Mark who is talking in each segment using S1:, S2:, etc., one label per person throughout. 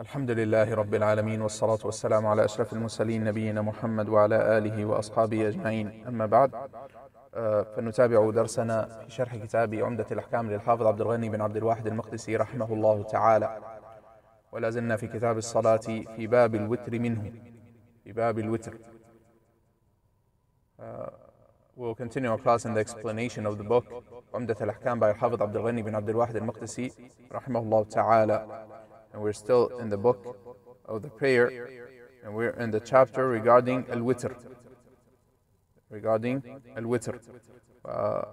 S1: الحمد لله رب العالمين والصلاة والسلام على أشرف المرسلين نبينا محمد وعلى آله وأصحابه أجمعين. أما بعد آه، فنتابع درسنا في شرح كتاب عمدة الأحكام للحافظ عبد الغني بن عبد الواحد المقدسي رحمه الله تعالى. ولا زلنا في كتاب الصلاة في باب الوتر منه في باب الوتر. Uh, we'll continue our class in the explanation of the book عمدة الأحكام by Al-Hafidh Abdul Ghani bin Abdul Wahid al-Maqdisi rahimahullah ta'ala and we're still in the book of the prayer and we're in the chapter regarding al-witr regarding al-witr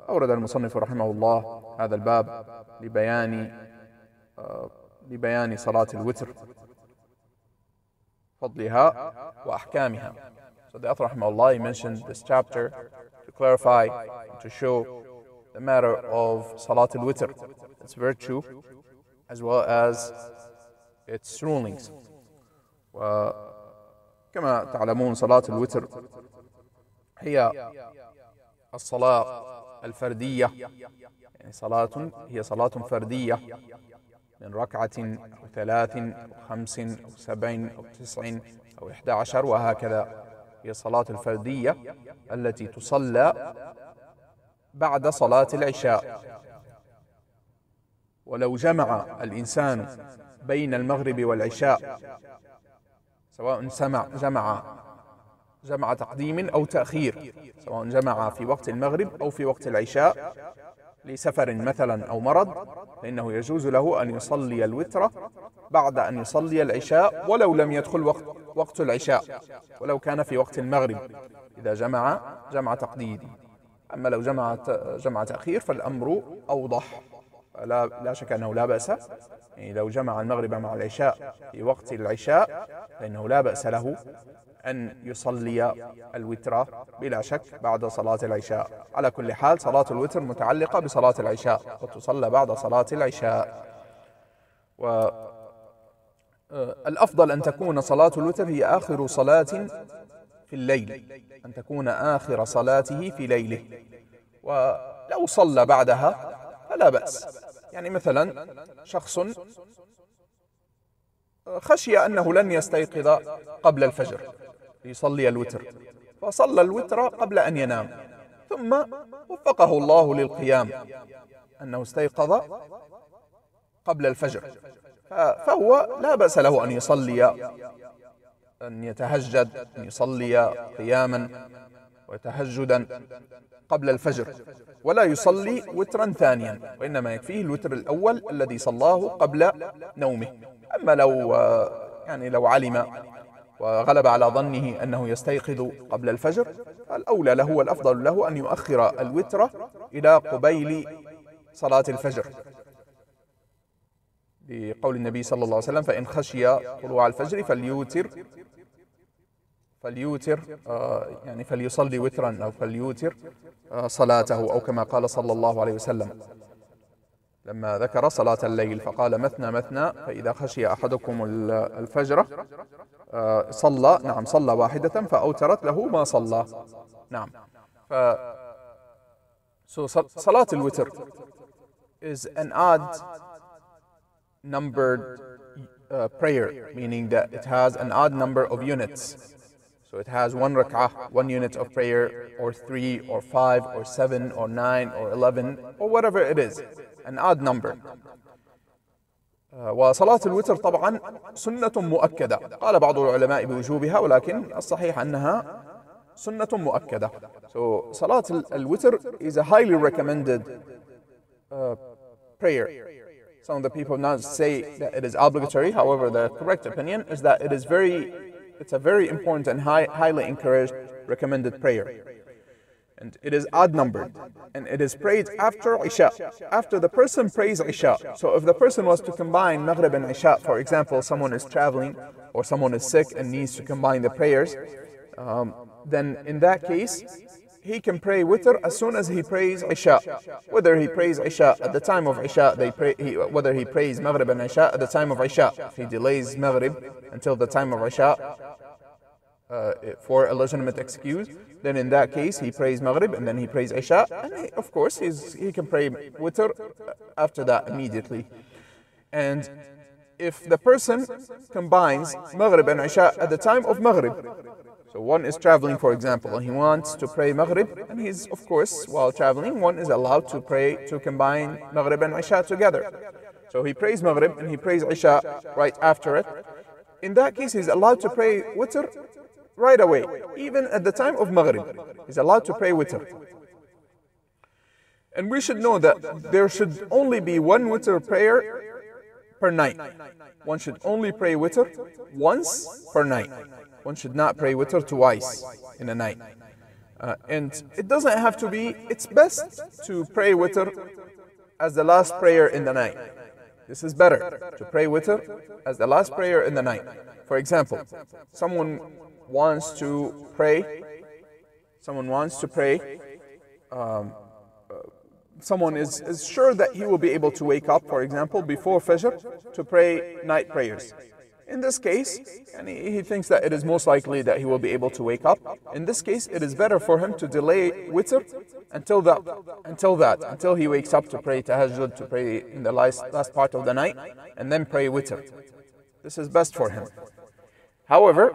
S1: أورد المصنف رحمه الله هذا الباب لبيان آه، لبيان صلاة الوتر فضلها وأحكامها So the author rahimahullah, he mentioned this chapter to clarify, to show the matter of Salat al-Witr, its virtue, as well as its rulings. وكما تعلمون صلاة الوتر هي الصلاة الفردية يعني صلاة هي صلاة فردية من ركعة أو ثلاث أو خمس أو سبع أو تسع أو إحدى عشر وهكذا هي الصلاة الفردية التي تصلى بعد صلاة العشاء ولو جمع الإنسان بين المغرب والعشاء سواء سمع جمع جمع تقديم أو تأخير سواء جمع في وقت المغرب أو في وقت العشاء لسفر مثلا أو مرض فإنه يجوز له أن يصلي الوتر بعد أن يصلي العشاء ولو لم يدخل وقت, وقت العشاء ولو كان في وقت المغرب. إذا جمع جمع تقديد أما لو جمع جمع تأخير فالأمر أوضح لا, لا شك أنه لا بأس. يعني لو جمع المغرب مع العشاء في وقت العشاء فإنه لا بأس له أن يصلي الوتر بلا شك بعد صلاة العشاء. على كل حال صلاة الوتر متعلقة بصلاة العشاء وتصلى بعد صلاة العشاء. و آه، الأفضل أن تكون صلاة الوتر هي آخر صلاة في الليل أن تكون آخر صلاته في ليله. ولو صلى بعدها فلا بأس. يعني مثلا شخص خشي أنه لن يستيقظ قبل الفجر ليصلي الوتر. فصلى الوتر قبل أن ينام ثم وفقه الله للقيام أنه استيقظ قبل الفجر. فهو لا بأس له أن يصلي أن يتهجد أن يصلي قياما. وتهجدا قبل الفجر ولا يصلي وترا ثانيا وإنما يكفيه الوتر الأول الذي صلاه قبل نومه. أما لو آه، يعني لو علم وغلب على ظنه أنه يستيقظ قبل الفجر فالأولى له والأفضل له أن يؤخر الوتر إلى قبيل صلاة الفجر. لقول النبي صلى الله عليه وسلم فإن خشي طلوع الفجر فليوتر فليوتر آه، يعني فليصلي وترا أو فليوتر آه، صلاته أو كما قال صلى الله عليه وسلم. لما ذكر صلاة الليل فقال مثنى مثنى فإذا خشي أحدكم ال- الفجر آه، صلى نعم صلى واحدة فأوترت له ما صلى. نعم. ف so, صلاة الوتر is an odd numbered uh, prayer, meaning that it has an odd number of units. So it has one rak'ah, one unit of prayer, or three, or five, or seven, or nine, or eleven, or whatever it is, an odd number. آه، وصلاة الوتر طبعا سنة مؤكدة قال بعض العلماء بوجوبها ولكن الصحيح أنها سنة مؤكدة So صلاة ال- الوتر is a highly recommended uh, prayer Some of the people now say that it is obligatory. However, the correct opinion is that it is very, it's a very important and high, highly encouraged, recommended prayer. And it is odd numbered. And it is prayed after Isha. After the person prays Isha. So if the person was to combine Maghrib and Isha, for example, someone is traveling or someone is sick and needs to combine the prayers, um, then in that case, he can pray witr as soon as he prays Isha. Whether he prays Isha at the time of Isha, they pray, he, whether he prays Maghrib and Isha at the time of Isha. If he delays Maghrib until the time of Isha uh, for a legitimate excuse, then in that case he prays Maghrib and then he prays Isha. And he, of course he can pray witr after that immediately. And if the person combines Maghrib and Isha at the time of Maghrib, so one is traveling, for example, and he wants to pray Maghrib, and he's, of course, while traveling, one is allowed to pray, to combine Maghrib and Isha together. So he prays Maghrib and he prays Isha right after it. In that case, he's allowed to pray Witr right away, even at the time of Maghrib. He's allowed to pray Witr. And we should know that there should only be one Witr prayer per night. One should only pray Witr once per night. One should not pray Witr twice in a night. Uh, and it doesn't have to be, it's best to pray Witr as the last prayer in the night. This is better to pray Witr as the last prayer in the night. For example, someone wants to pray, someone wants to pray, um, someone is, is sure that he will be able to wake up, for example, before Fajr to pray night prayers. In this case, and he, he thinks that it is most likely that he will be able to wake up. In this case, it is better for him to delay witr until that, until that, until he wakes up to pray tahajjud, to pray in the last, last part of the night, and then pray witr. This is best for him. However,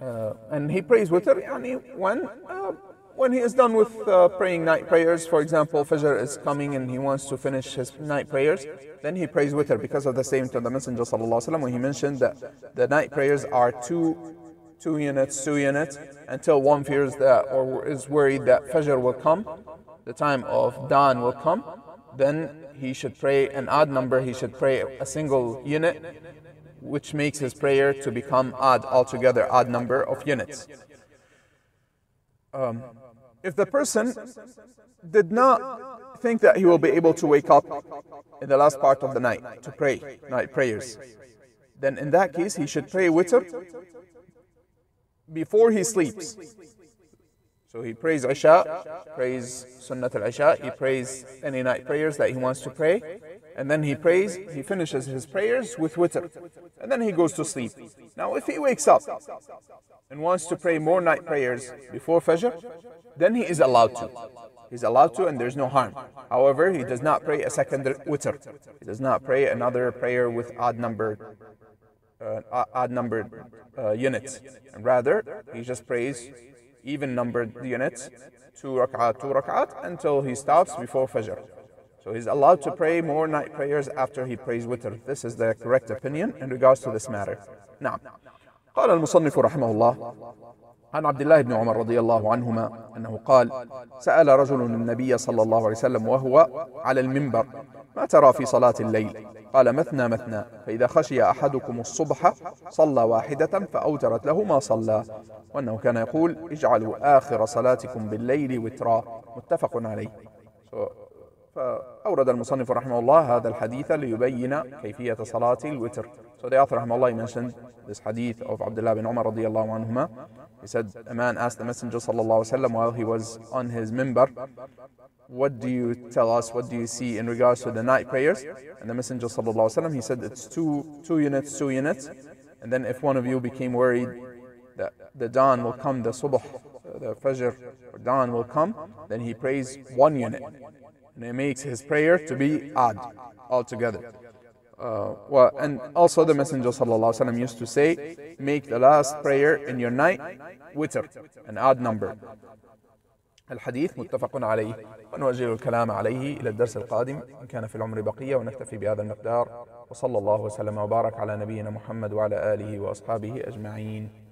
S1: uh, and he prays witr yani when uh, when he is done with uh, praying night prayers, for example, Fajr is coming and he wants to finish his night prayers, then he prays witr because of the same to the Messenger وسلم, when he mentioned that the night prayers are two two units, two units, until one fears that or is worried that Fajr will come, the time of dawn will come, then he should pray an odd number, he should pray a single unit, which makes his prayer to become odd altogether, odd number of units. Um, if the person did not think that he will be able to wake up in the last part of the night to pray night prayers, then in that case he should pray witr before he sleeps. So he prays Isha, prays Sunnat al-Isha, he prays any night prayers that he wants to pray, and then he prays, he finishes his prayers with witr, and then he goes to sleep. Now if he wakes up and wants to pray more night prayers before Fajr, then he is allowed to. He's allowed to and there's no harm. However, he does not pray a second witr. He does not pray another prayer with odd numbered uh, odd numbered uh, units. And rather, he just prays even numbered units, two rak'at, two rak'at, until he stops before Fajr. So he's allowed to pray more night prayers after he prays witr. This is the correct opinion in regards to this matter. Now, قال المصنف رحمه الله عن عبد الله بن عمر رضي الله عنهما أنه قال سأل رجل النبي صلى الله عليه وسلم وهو على المنبر ما ترى في صلاة الليل قال مثنى مثنى فإذا خشي أحدكم الصبح صلى واحدة فأوترت له ما صلى. وأنه كان يقول اجعلوا آخر صلاتكم بالليل وترا متفق عليه. فأورد المصنف رحمه الله هذا الحديث ليبين كيفية صلاة الوتر So the author رحمه الله mentioned this hadith of Abdullah bin Umar رضي الله عنهما He said a man asked the Messenger صلى الله عليه وسلم while he was on his minbar What do you tell us, what do you see in regards to the night prayers? And the Messenger صلى الله عليه وسلم he said it's two, two units, two units And then if one of you became worried that the dawn will come, the subh, the fajr, or dawn will come, then he prays one unit And he makes his prayer to be odd altogether. Uh, well, and also the Messenger وسلم, used to say, make the last prayer in your night witr, an odd number. الحديث متفق عليه ونؤجل الكلام عليه إلى الدرس القادم إن كان في العمر بقية ونكتفي بهذا المقدار وصلى الله وسلم وبارك على نبينا محمد وعلى آله وأصحابه أجمعين